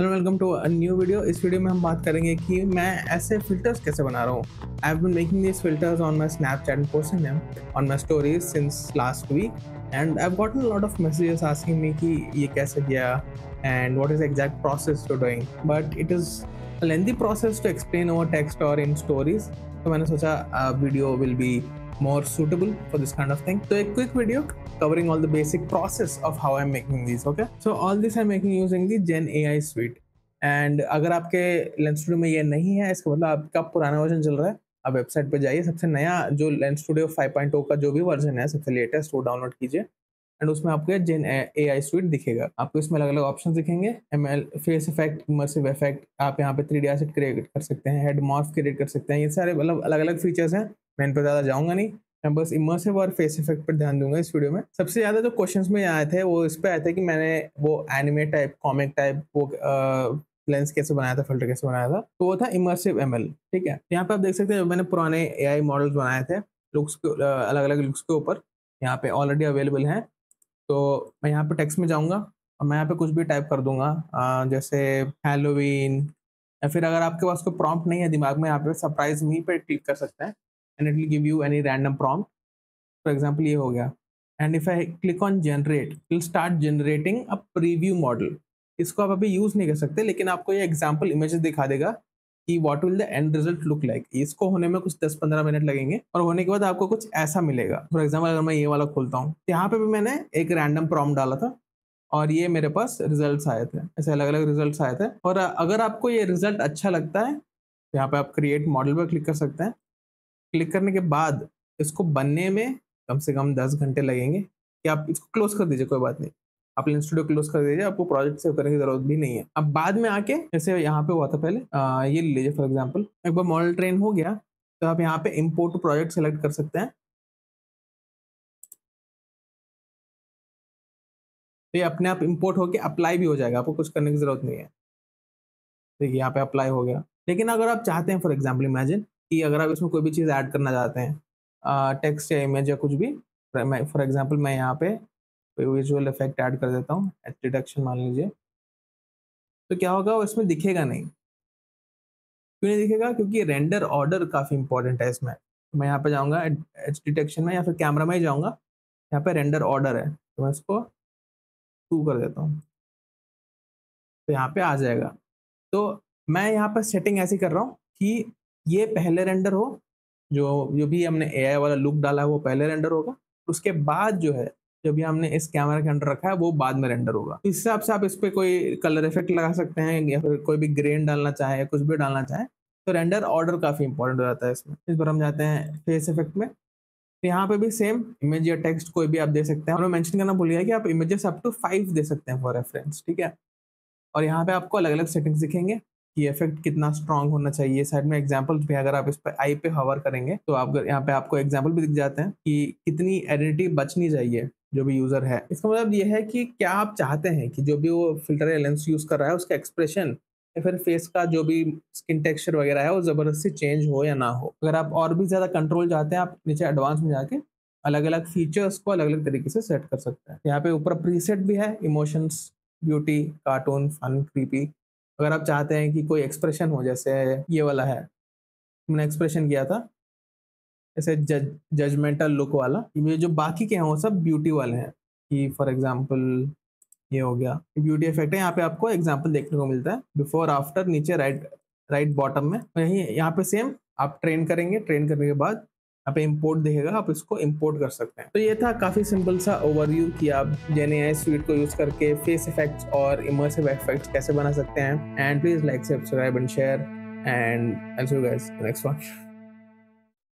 Hello welcome to a new video इस video में हम बात करेंगे कि मैं ऐसे फिल्टर्स कैसे बना रहा हूँ? I been making this filters on my Snapchat and posting them on my stories since last week and I gotten lot of messages asking me कि ये कैसे किया and what is exact process to doing but it is a lengthy process to explain over text or in stories. तो मैंने सोचा video will be more suitable for this kind of thing. So a quick video covering all the basic process of how I'm making these. Okay. So, all this I'm making using the Gen AI suite. And अगर आपके lens studio में ये नहीं है, इसका मतलब आपका पुराना वर्जन चल रहा है, आप वेबसाइट पर जाइए, सबसे नया जो लेंस स्टूडियो 5.0 का जो भी वर्जन है, सबसे लेटेस्ट वो डाउनलोड कीजिए एंड उसमें आपको जेन ए आई स्वीट दिखेगा आपको इसमें अलग अलग ऑप्शन दिखेंगे M L face effect immersive effect आप यहाँ पे थ्री डी एसेट क्रिएट कर सकते हैं हेड मॉर्फ क्रिएट कर सकते हैं ये सारे मतलब अलग अलग फीचर्स हैं मैं इन पर ज़्यादा जाऊँगा नहीं मैं बस इमर्सिव और फेस इफ़ेक्ट पर ध्यान दूँगा इस वीडियो में। सबसे ज़्यादा जो क्वेश्चंस में आए थे, वो इस पे आए थे कि मैंने वो एनिमे टाइप कॉमिक टाइप वो लेंस कैसे बनाया था फ़िल्टर कैसे बनाया था तो वो था इमर्सिव एमएल ठीक है? यहाँ पे आप देख सकते हैं, मैंने पुराने एआई मॉडल्स बनाए थे लुक्स के अलग अलग लुक्स के ऊपर। यहाँ पे ऑलरेडी अवेलेबल हैं तो मैं यहाँ पे टेक्स्ट में जाऊँगा, और मैं यहाँ पे कुछ भी टाइप कर दूँगा जैसे हेलोवीन या फिर अगर आपके पास कोई प्रॉम्प्ट नहीं है दिमाग में यहाँ पे सरप्राइज़ मी पे क्लिक कर सकते हैं। And it will give you any random prompt for example ये हो गया and if I click on generate will start generating a preview model इसको आप अभी यूज़ नहीं कर सकते लेकिन आपको ये एग्ज़ाम्पल इमेजेस दिखा देगा कि what will the end result look like इसको होने में कुछ 10-15 मिनट लगेंगे और होने के बाद आपको कुछ ऐसा मिलेगा फॉर एग्ज़ाम्पल अगर मैं ये वाला खोलता हूँ यहाँ पे भी मैंने एक रैंडम प्रॉम्प्ट डाला था और ये मेरे पास रिजल्ट्स आए थे ऐसे अलग अलग रिजल्ट्स आए थे और अगर आपको ये रिज़ल्ट अच्छा लगता है यहाँ पे आप क्रिएट मॉडल पर क्लिक कर सकते हैं क्लिक करने के बाद इसको बनने में कम से कम दस घंटे लगेंगे कि आप इसको क्लोज कर दीजिए कोई बात नहीं। आप लेंस स्टूडियो क्लोज कर दीजिए आपको प्रोजेक्ट सेव करने की ज़रूरत भी नहीं है। अब बाद में आके जैसे यहाँ पे हुआ था पहले आ, ये ले लीजिए फॉर एग्ज़ाम्पल एक बार मॉडल ट्रेन हो गया तो आप यहाँ पे इम्पोर्ट प्रोजेक्ट सेलेक्ट कर सकते हैं। तो ये अपने आप इम्पोर्ट होके अप्लाई भी हो जाएगा आपको कुछ करने की ज़रूरत नहीं है। देखिए यहाँ पे अप्लाई हो गया। लेकिन अगर आप चाहते हैं फॉर एग्ज़ाम्पल इमेजिन कि अगर आप इसमें कोई भी चीज़ ऐड करना चाहते हैं टेक्स्ट या इमेज या कुछ भी फॉर एग्ज़ाम्पल मैं यहाँ पे कोई विजुअल इफ़ेक्ट ऐड कर देता हूँ एच मान लीजिए। तो क्या होगा, वो इसमें दिखेगा नहीं। क्यों नहीं दिखेगा? क्योंकि रेंडर ऑर्डर काफ़ी इंपॉर्टेंट है इसमें। तो मैं यहाँ पे जाऊँगा एच डिटेक्शन में या फिर कैमरा में ही जाऊँगा, यहाँ पे रेंडर ऑर्डर है। तो मैं इसको टू कर देता हूँ। तो यहाँ पे आ जाएगा। तो मैं यहाँ पर सेटिंग ऐसी कर रहा हूँ कि ये पहले रेंडर हो, जो जो भी हमने एआई वाला लुक डाला है, वो पहले रेंडर होगा। उसके बाद जो है, जो भी हमने इस कैमरा के अंडर रखा है, वो बाद में रेंडर होगा। इस हिसाब से आप इस पर कोई कलर इफ़ेक्ट लगा सकते हैं, या फिर कोई भी ग्रेन डालना चाहे, या कुछ भी डालना चाहे तो रेंडर ऑर्डर काफ़ी इंपॉर्टेंट हो जाता है इसमें। इस बार हम जाते हैं फेस इफ़ेक्ट में। तो यहाँ पे भी सेम इमेज या टेक्स्ट कोई भी आप दे सकते हैं। और मैं मेंशन करना भूल गया कि आप इमेजेस अप टू फाइव दे सकते हैं फॉर रेफरेंस ठीक है? और यहाँ पे आपको अलग अलग सेटिंग्स दिखेंगे। कि इफ़ेक्ट कितना स्ट्रांग होना चाहिए। साइड में एग्जांपल भी अगर आप इस पर आई पे हवर करेंगे तो आप यहाँ पे आपको एग्ज़ाम्पल भी दिख जाते हैं कि कितनी एडिटिव बचनी चाहिए जो भी यूज़र है। इसका मतलब ये है कि क्या आप चाहते हैं कि जो भी वो फ़िल्टर या लेंस यूज़ कर रहा है, उसका एक्सप्रेशन या फिर फेस का जो भी स्किन टेक्सचर वगैरह है, वो ज़बरदस्ती चेंज हो या ना हो। अगर आप और भी ज़्यादा कंट्रोल चाहते हैं, आप नीचे एडवांस में जाके अलग अलग फीचर्स को अलग अलग तरीके से सेट कर सकते हैं। यहाँ पे ऊपर प्रीसेट भी है emotions beauty cartoon fun creepy अगर आप चाहते हैं कि कोई एक्सप्रेशन हो, जैसे ये वाला है। मैंने एक्सप्रेशन किया था। जैसे जज जजमेंटल लुक वाला। ये जो बाकी के हैं, वो सब ब्यूटी वाले हैं। कि फॉर एग्जांपल ये हो गया। ब्यूटी इफ़ेक्ट है। यहाँ पे आपको एग्जांपल देखने को मिलता है। बिफोर आफ्टर नीचे राइट राइट बॉटम में। यही यहाँ पे सेम आप ट्रेन करेंगे। ट्रेन करने के बाद यहाँ पे इंपोर्ट देखेगा, आप इसको इम्पोर्ट कर सकते हैं। तो ये था काफ़ी सिंपल सा ओवरव्यू कि आप जेन आई स्वीट को यूज़ करके फेस इफ़ेक्ट और इमर्सिव इफ़ेक्ट कैसे बना सकते हैं। And please like subscribe and share and next one